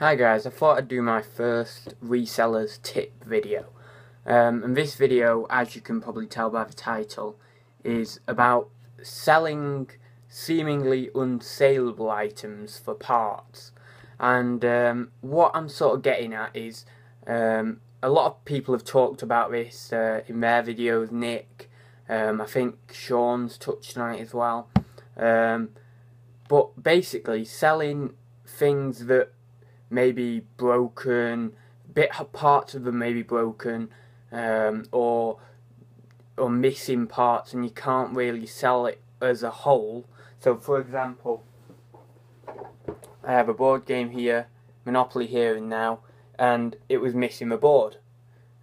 Hi guys, I thought I'd do my first resellers tip video. Um, and this video, as you can probably tell by the title, is about selling seemingly unsaleable items for parts. And um, what I'm sort of getting at is um, a lot of people have talked about this uh, in their videos. Nick, um, I think Sean's touched on it as well. Um, but basically, selling things that may be broken, bit parts of them maybe broken, um, or or missing parts, and you can't really sell it as a whole. So, for example, I have a board game here, Monopoly here and now, and it was missing the board.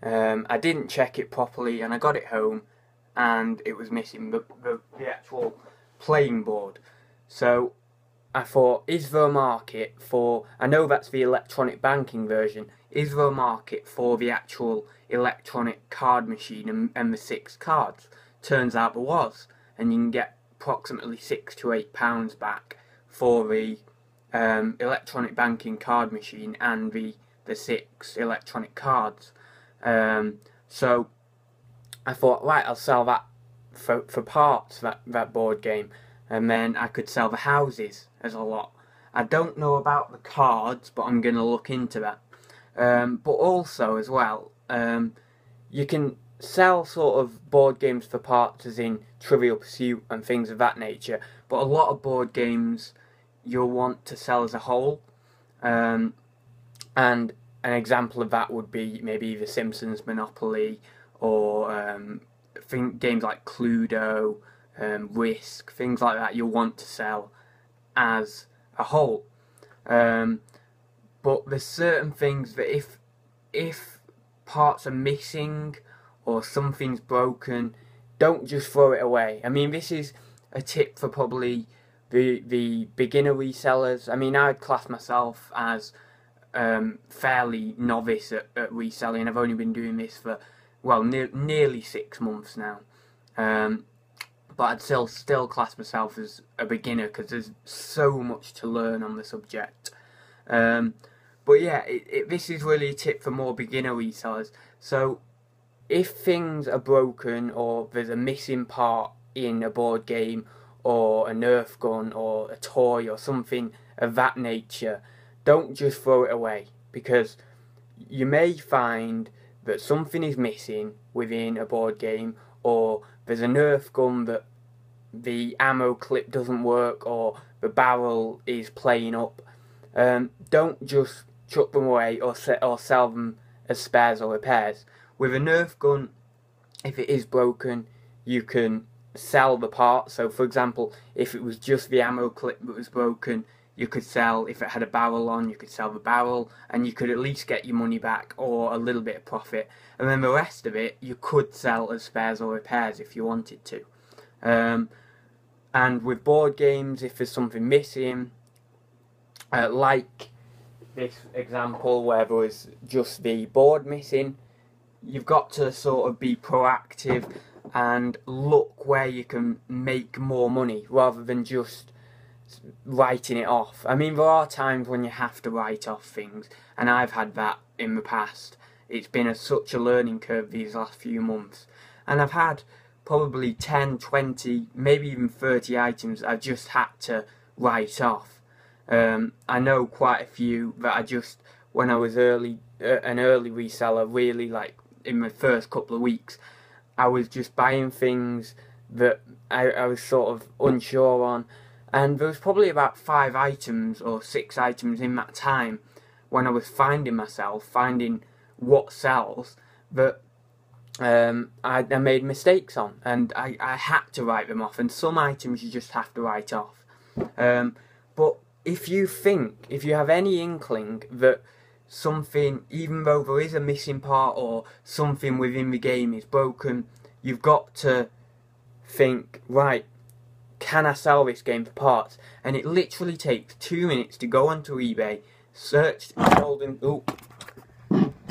Um, I didn't check it properly, and I got it home, and it was missing the, the, the actual playing board. So I thought, is there a market for? I know that's the electronic banking version. Is there a market for the actual electronic card machine and, and the six cards? Turns out there was, and you can get approximately six to eight pounds back for the um, electronic banking card machine and the the six electronic cards. Um, so I thought, right, I'll sell that for, for parts that that board game and then I could sell the houses as a lot. I don't know about the cards, but I'm going to look into that. Um, but also, as well, um, you can sell sort of board games for parts, as in Trivial Pursuit and things of that nature. But a lot of board games you'll want to sell as a whole. Um, and an example of that would be maybe The Simpsons Monopoly or um, games like Cluedo um, risk, things like that you'll want to sell as a whole. Um, but there's certain things that if if parts are missing or something's broken, don't just throw it away. I mean, this is a tip for probably the the beginner resellers. I mean, I'd class myself as um, fairly novice at, at, reselling. I've only been doing this for well ne- nearly six months now. Um, but I'd still still class myself as a beginner because there's so much to learn on the subject. Um, but yeah, it, it, this is really a tip for more beginner resellers. So if things are broken or there's a missing part in a board game or a Nerf gun or a toy or something of that nature, don't just throw it away because you may find that something is missing within a board game or there's a Nerf gun that the ammo clip doesn't work or the barrel is playing up, um, don't just chuck them away or, se- or sell them as spares or repairs. With a Nerf gun, if it is broken, you can sell the part. So, for example, if it was just the ammo clip that was broken, you could sell, if it had a barrel on, you could sell the barrel and you could at least get your money back or a little bit of profit. And then the rest of it you could sell as spares or repairs if you wanted to. Um, and with board games, if there's something missing, uh, like this example where there was just the board missing, you've got to sort of be proactive and look where you can make more money rather than just writing it off. I mean, there are times when you have to write off things, and I've had that in the past. It's been a, such a learning curve these last few months, and I've had probably 10, 20, maybe even 30 items I've just had to write off. Um, I know quite a few that I just, when I was early, uh, an early reseller, really like in my first couple of weeks, I was just buying things that I, I was sort of unsure on and there was probably about five items or six items in that time when I was finding myself, finding what sells that um, I, I, made mistakes on, and I, I had to write them off. And some items you just have to write off. Um, but if you think, if you have any inkling that something, even though there is a missing part or something within the game is broken, you've got to think, right, can I sell this game for parts? And it literally takes two minutes to go onto eBay, search sold and ooh,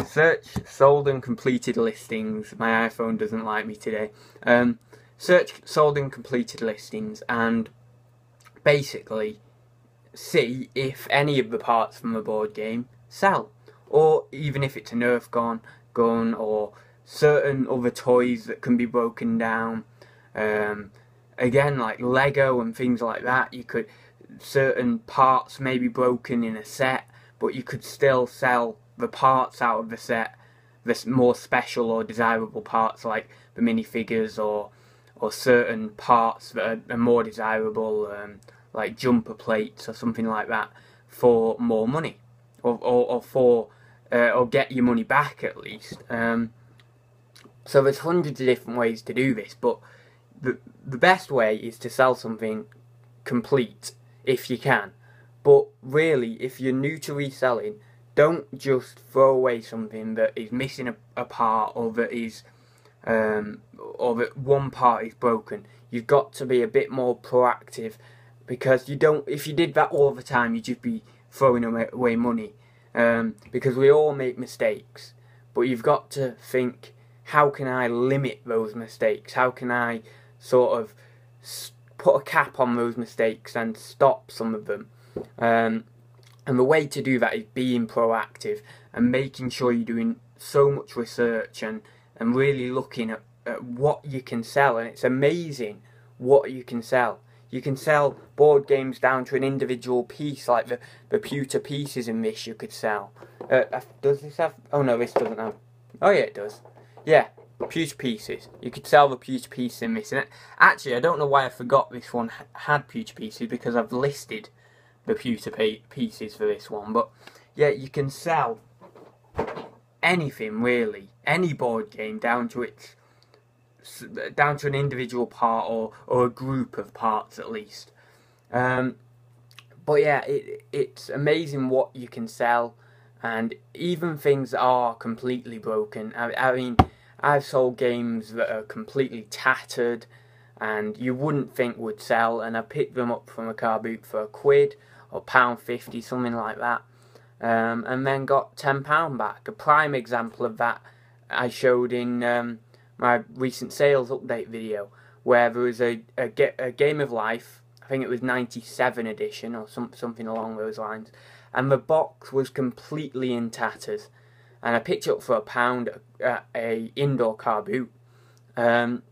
search sold and completed listings. My iPhone doesn't like me today. Um, search sold and completed listings, and basically see if any of the parts from a board game sell, or even if it's a Nerf gun, gun, or certain other toys that can be broken down. Um, again, like Lego and things like that, you could certain parts may be broken in a set, but you could still sell the parts out of the set, the more special or desirable parts like the minifigures or or certain parts that are, are more desirable, um, like jumper plates or something like that, for more money, or or, or for uh, or get your money back at least. Um, so there's hundreds of different ways to do this, but the the best way is to sell something complete if you can. But really, if you're new to reselling, don't just throw away something that is missing a, a part or that is um, or that one part is broken. You've got to be a bit more proactive because you don't. If you did that all the time, you'd just be throwing away money. Um, because we all make mistakes, but you've got to think: how can I limit those mistakes? How can I sort of put a cap on those mistakes and stop some of them? Um, and the way to do that is being proactive and making sure you're doing so much research and, and really looking at, at what you can sell. And it's amazing what you can sell. You can sell board games down to an individual piece, like the, the pewter pieces in this you could sell. Uh, uh does this have... Oh no, this doesn't have... Oh yeah, it does. Yeah, pewter pieces. You could sell the pewter pieces in this. And actually, I don't know why I forgot this one had pewter pieces, because I've listed the pewter pieces for this one. But yeah, you can sell anything really, any board game down to its down to an individual part or or a group of parts at least. Um, but yeah, it it's amazing what you can sell, and even things that are completely broken. I, I mean, I've sold games that are completely tattered, and you wouldn't think would sell, and I picked them up from a car boot for a quid or pound fifty, something like that, um, and then got ten pound back. A prime example of that I showed in um, my recent sales update video, where there was a, a, a game of life. I think it was '97 edition or some, something along those lines, and the box was completely in tatters. And I picked it up for a pound at a indoor car boot. Um,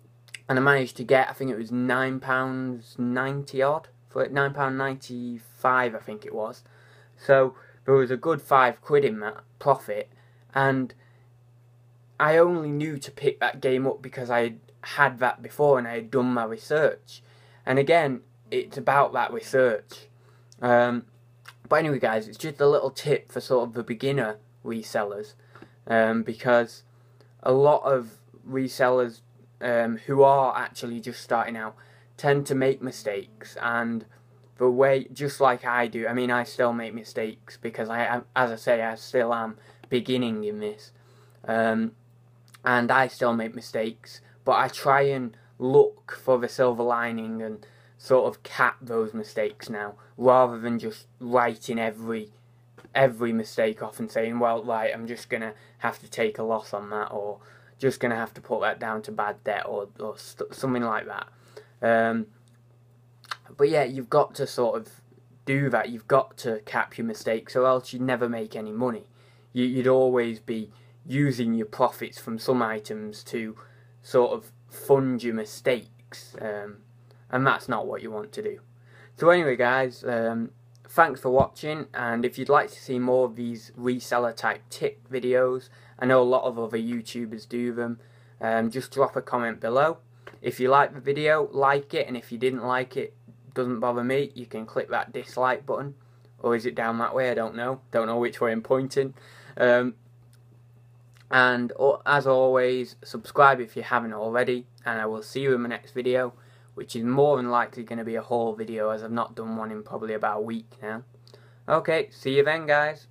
and I managed to get, I think it was nine pounds ninety odd for nine pound ninety five, I think it was. So there was a good five quid in that profit, and I only knew to pick that game up because I had had that before and I had done my research. And again, it's about that research. Um, but anyway, guys, it's just a little tip for sort of the beginner resellers, um, because a lot of resellers um, who are actually just starting out tend to make mistakes. And the way just like I do I mean I still make mistakes because I as I say I still am beginning in this. Um, and I still make mistakes but I try and look for the silver lining and sort of cap those mistakes now rather than just writing every every mistake off and saying well right I'm just gonna have to take a loss on that or just gonna have to put that down to bad debt or, or something like that um, but yeah, you've got to sort of do that. You've got to cap your mistakes, or else you'd never make any money. You, would always be using your profits from some items to sort of fund your mistakes, um, and that's not what you want to do. So anyway, guys, um, thanks for watching, and if you'd like to see more of these reseller type tip videos, I know a lot of other YouTubers do them. Um, just drop a comment below. If you like the video, like it, and if you didn't like it, doesn't bother me, you can click that dislike button. Or is it down that way? I don't know. Don't know which way I'm pointing. Um, and as always, subscribe if you haven't already. And I will see you in my next video, which is more than likely going to be a haul video as I've not done one in probably about a week now. Okay, see you then guys.